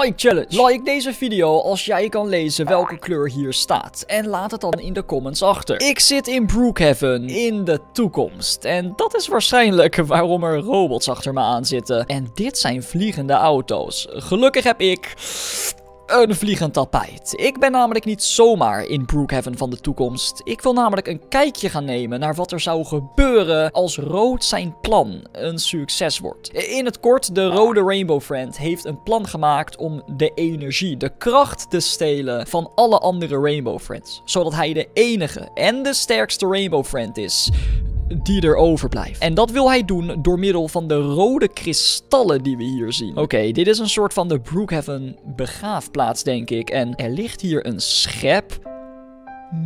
Like challenge. Like deze video als jij kan lezen welke kleur hier staat. En laat het dan in de comments achter. Ik zit in Brookhaven in de toekomst. En dat is waarschijnlijk waarom er robots achter me aan zitten. En dit zijn vliegende auto's. Gelukkig heb ik een vliegend tapijt. Ik ben namelijk niet zomaar in Brookhaven van de toekomst. Ik wil namelijk een kijkje gaan nemen naar wat er zou gebeuren als rood zijn plan een succes wordt. In het kort, de rode Rainbow Friend heeft een plan gemaakt om de energie, de kracht te stelen van alle andere Rainbow Friends. Zodat hij de enige en de sterkste Rainbow Friend is die er overblijft. En dat wil hij doen door middel van de rode kristallen die we hier zien. Oké, dit is een soort van de Brookhaven begraafplaats, denk ik. En er ligt hier een schep.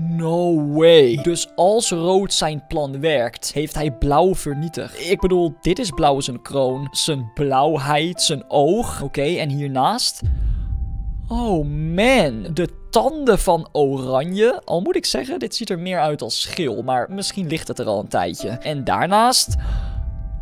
No way. Dus als rood zijn plan werkt, heeft hij blauw vernietigd. Ik bedoel, dit is blauw zijn kroon, zijn blauwheid, zijn oog. Oké, en hiernaast... Oh man, de tanden van oranje. Al moet ik zeggen, dit ziet er meer uit als geel, maar misschien ligt het er al een tijdje. En daarnaast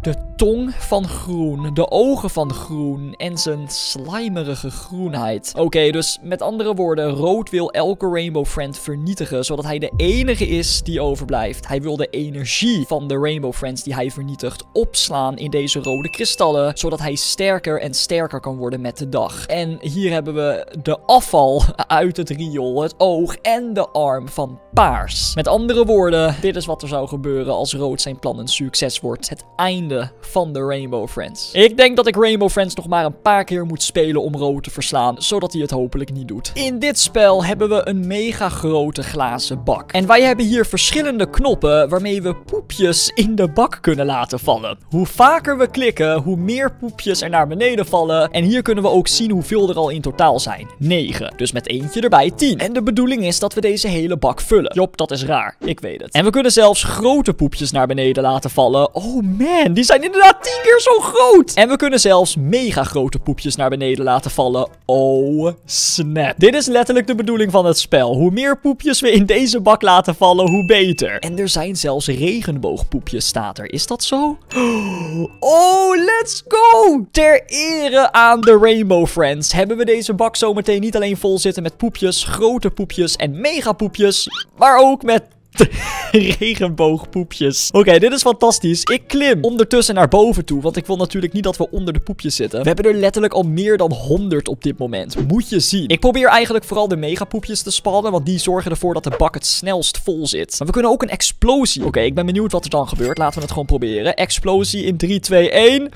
de tong van groen, de ogen van groen en zijn slimerige groenheid. Oké, dus met andere woorden, rood wil elke Rainbow Friend vernietigen, zodat hij de enige is die overblijft. Hij wil de energie van de Rainbow Friends die hij vernietigt opslaan in deze rode kristallen, zodat hij sterker en sterker kan worden met de dag. En hier hebben we de afval uit het riool, het oog en de arm van paars. Met andere woorden, dit is wat er zou gebeuren als rood zijn plan een succes wordt. Het einde van de Rainbow Friends. Ik denk dat ik Rainbow Friends nog maar een paar keer moet spelen om rood te verslaan, zodat hij het hopelijk niet doet. In dit spel hebben we een mega grote glazen bak. En wij hebben hier verschillende knoppen waarmee we poepjes in de bak kunnen laten vallen. Hoe vaker we klikken, hoe meer poepjes er naar beneden vallen. En hier kunnen we ook zien hoeveel er al in totaal zijn. 9. Dus met eentje erbij 10. En de bedoeling is dat we deze hele bak vullen. Jop, dat is raar. Ik weet het. En we kunnen zelfs grote poepjes naar beneden laten vallen. Oh man, die zijn inderdaad 10 keer zo groot. En we kunnen zelfs mega grote poepjes naar beneden laten vallen. Oh snap. Dit is letterlijk de bedoeling van het spel. Hoe meer poepjes we in deze bak laten vallen, hoe beter. En er zijn zelfs regenboogpoepjes, staat er. Is dat zo? Oh, let's go! Ter ere aan de Rainbow Friends hebben we deze bak zometeen niet alleen vol zitten met poepjes, grote poepjes en mega poepjes, maar ook met regenboogpoepjes. Oké, dit is fantastisch. Ik klim ondertussen naar boven toe, want ik wil natuurlijk niet dat we onder de poepjes zitten. We hebben er letterlijk al meer dan 100 op dit moment. Moet je zien. Ik probeer eigenlijk vooral de megapoepjes te spannen, want die zorgen ervoor dat de bak het snelst vol zit. Maar we kunnen ook een explosie. Oké, ik ben benieuwd wat er dan gebeurt. Laten we het gewoon proberen. Explosie in 3, 2, 1.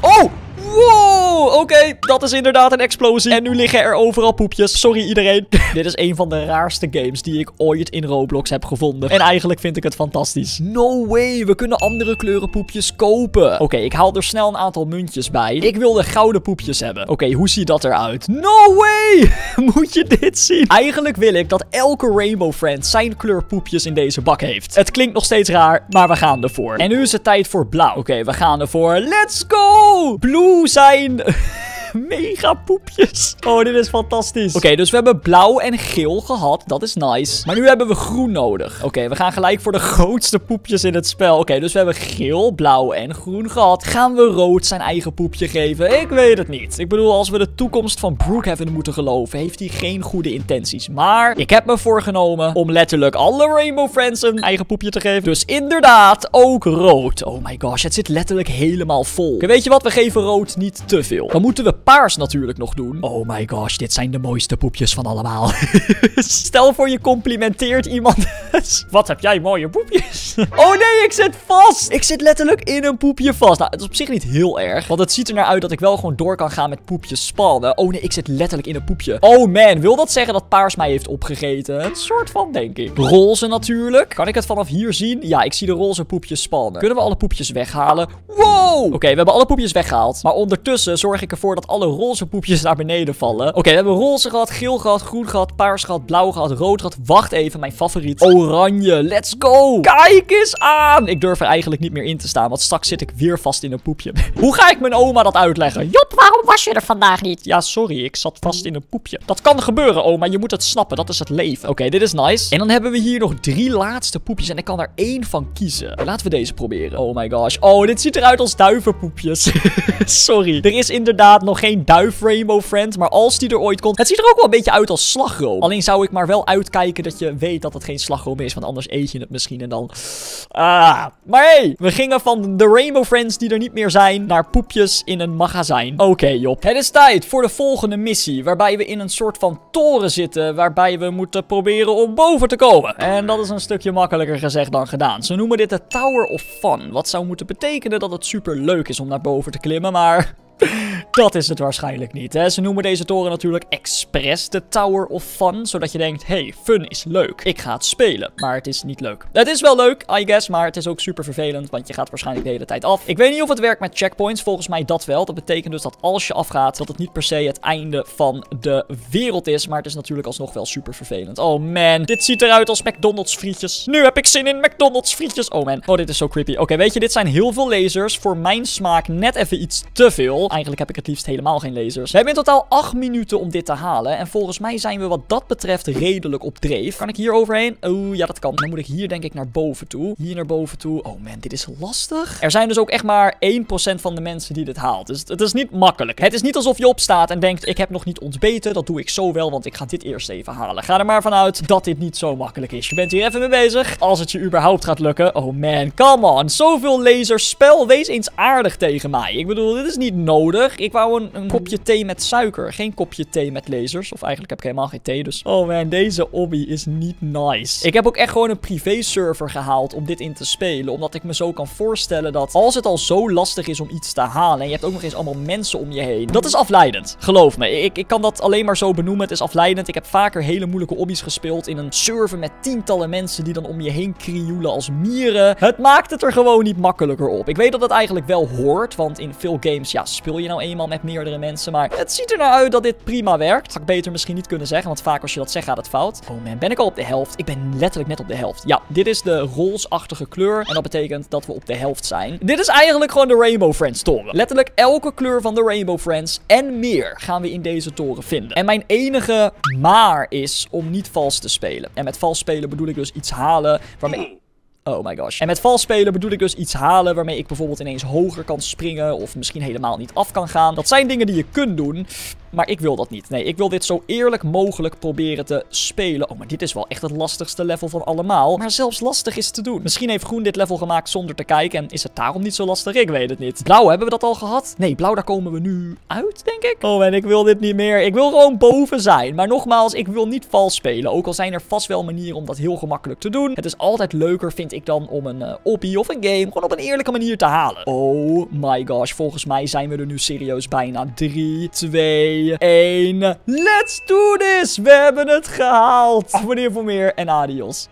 Oh! Wow, oké, dat is inderdaad een explosie. En nu liggen er overal poepjes. Sorry iedereen. Dit is een van de raarste games die ik ooit in Roblox heb gevonden. En eigenlijk vind ik het fantastisch. No way, we kunnen andere kleuren poepjes kopen. Oké, ik haal er snel een aantal muntjes bij. Ik wil de gouden poepjes hebben. Oké, hoe ziet dat eruit? No way! Moet je dit zien? Eigenlijk wil ik dat elke Rainbow Friend zijn kleur poepjes in deze bak heeft. Het klinkt nog steeds raar, maar we gaan ervoor. En nu is het tijd voor blauw. Oké, we gaan ervoor. Let's go! Blue zijn mega poepjes. Oh, dit is fantastisch. Oké, dus we hebben blauw en geel gehad. Dat is nice. Maar nu hebben we groen nodig. Oké, we gaan gelijk voor de grootste poepjes in het spel. Oké, dus we hebben geel, blauw en groen gehad. Gaan we rood zijn eigen poepje geven? Ik weet het niet. Ik bedoel, als we de toekomst van Brookhaven moeten geloven, heeft hij geen goede intenties. Maar ik heb me voorgenomen om letterlijk alle Rainbow Friends een eigen poepje te geven. Dus inderdaad, ook rood. Oh my gosh, het zit letterlijk helemaal vol. Weet je wat? We geven rood niet te veel. Dan moeten we paars natuurlijk nog doen. Oh my gosh, dit zijn de mooiste poepjes van allemaal. Stel voor je complimenteert iemand. Wat heb jij mooie poepjes. oh nee, ik zit vast. Ik zit letterlijk in een poepje vast. Nou, het is op zich niet heel erg. Want het ziet er naar uit dat ik wel gewoon door kan gaan met poepjes spannen. Oh nee, ik zit letterlijk in een poepje. Oh man, wil dat zeggen dat paars mij heeft opgegeten? Een soort van, denk ik. Roze natuurlijk. Kan ik het vanaf hier zien? Ja, ik zie de roze poepjes spannen. Kunnen we alle poepjes weghalen? Wow! Oké, we hebben alle poepjes weggehaald. Maar ondertussen zorg ik ervoor dat alle roze poepjes naar beneden vallen. Oké, we hebben roze gehad, geel gehad, groen gehad, paars gehad, blauw gehad, rood gehad. Wacht even, mijn favoriet. Oranje, let's go. Kijk eens aan. Ik durf er eigenlijk niet meer in te staan, want straks zit ik weer vast in een poepje. Hoe ga ik mijn oma dat uitleggen? Job, waarom was je er vandaag niet? Ja, sorry, ik zat vast in een poepje. Dat kan gebeuren, oma. Je moet het snappen, dat is het leven. Oké, dit is nice. En dan hebben we hier nog drie laatste poepjes en ik kan er één van kiezen. Laten we deze proberen. Oh my gosh. Oh, dit ziet eruit als duivenpoepjes. sorry. Er is inderdaad nog geen duif Rainbow Friend, maar als die er ooit komt... Het ziet er ook wel een beetje uit als slagroom. Alleen zou ik maar wel uitkijken dat je weet dat het geen slagroom is, want anders eet je het misschien en dan... Ah, maar hey, we gingen van de Rainbow Friends die er niet meer zijn, naar poepjes in een magazijn. Oké, Job. Het is tijd voor de volgende missie, waarbij we in een soort van toren zitten, waarbij we moeten proberen om boven te komen. En dat is een stukje makkelijker gezegd dan gedaan. Ze noemen dit de Tower of Fun, wat zou moeten betekenen dat het super leuk is om naar boven te klimmen, maar... Dat is het waarschijnlijk niet. Hè? Ze noemen deze toren natuurlijk expres de Tower of Fun. Zodat je denkt, hey, fun is leuk. Ik ga het spelen. Maar het is niet leuk. Het is wel leuk, I guess. Maar het is ook super vervelend. Want je gaat waarschijnlijk de hele tijd af. Ik weet niet of het werkt met checkpoints. Volgens mij dat wel. Dat betekent dus dat als je afgaat, dat het niet per se het einde van de wereld is. Maar het is natuurlijk alsnog wel super vervelend. Oh man, dit ziet eruit als McDonald's frietjes. Nu heb ik zin in McDonald's frietjes. Oh man, oh dit is zo creepy. Oké, weet je, dit zijn heel veel lasers. Voor mijn smaak net even iets te veel. Eigenlijk heb ik het liefst helemaal geen lasers. We hebben in totaal 8 minuten om dit te halen. En volgens mij zijn we wat dat betreft redelijk op dreef. Kan ik hier overheen? Oeh, ja dat kan. Dan moet ik hier denk ik naar boven toe. Hier naar boven toe. Oh man, dit is lastig. Er zijn dus ook echt maar 1% van de mensen die dit haalt. Dus het is niet makkelijk. Het is niet alsof je opstaat en denkt, ik heb nog niet ontbeten. Dat doe ik zo wel, want ik ga dit eerst even halen. Ga er maar vanuit dat dit niet zo makkelijk is. Je bent hier even mee bezig. Als het je überhaupt gaat lukken. Oh man, come on. Zoveel lasers. Spel, wees eens aardig tegen mij. Ik bedoel, dit is niet nodig nodig. Ik wou een, een, kopje thee met suiker. Geen kopje thee met lasers. Of eigenlijk heb ik helemaal geen thee. Dus. Oh man, deze obby is niet nice. Ik heb ook echt gewoon een privé server gehaald om dit in te spelen. Omdat ik me zo kan voorstellen dat als het al zo lastig is om iets te halen. En je hebt ook nog eens allemaal mensen om je heen. Dat is afleidend. Geloof me. Ik, ik kan dat alleen maar zo benoemen. Het is afleidend. Ik heb vaker hele moeilijke obby's gespeeld. In een server met tientallen mensen die dan om je heen krioelen als mieren. Het maakt het er gewoon niet makkelijker op. Ik weet dat dat eigenlijk wel hoort. Want in veel games, ja, speel je nou eenmaal met meerdere mensen. Maar het ziet er nou uit dat dit prima werkt. Had ik beter misschien niet kunnen zeggen, want vaak als je dat zegt gaat het fout. Oh man, ben ik al op de helft? Ik ben letterlijk net op de helft. Ja, dit is de roze-achtige kleur. En dat betekent dat we op de helft zijn. Dit is eigenlijk gewoon de Rainbow Friends toren. Letterlijk elke kleur van de Rainbow Friends en meer gaan we in deze toren vinden. En mijn enige maar is om niet vals te spelen. En met vals spelen bedoel ik dus iets halen waarmee... Oh my gosh. En met vals spelen bedoel ik dus iets halen waarmee ik bijvoorbeeld ineens hoger kan springen of misschien helemaal niet af kan gaan. Dat zijn dingen die je kunt doen. Maar ik wil dat niet. Nee, ik wil dit zo eerlijk mogelijk proberen te spelen. Oh, maar dit is wel echt het lastigste level van allemaal. Maar zelfs lastig is te doen. Misschien heeft Groen dit level gemaakt zonder te kijken. En is het daarom niet zo lastig? Ik weet het niet. Blauw, hebben we dat al gehad? Nee, blauw, daar komen we nu uit, denk ik. Oh, en ik wil dit niet meer. Ik wil gewoon boven zijn. Maar nogmaals, ik wil niet vals spelen. Ook al zijn er vast wel manieren om dat heel gemakkelijk te doen. Het is altijd leuker, vind ik dan, om een uh, oppie of een game gewoon op een eerlijke manier te halen. Oh my gosh, volgens mij zijn we er nu serieus bijna 3, 2... 1. Let's do this! We hebben het gehaald! Abonneer voor meer en adios.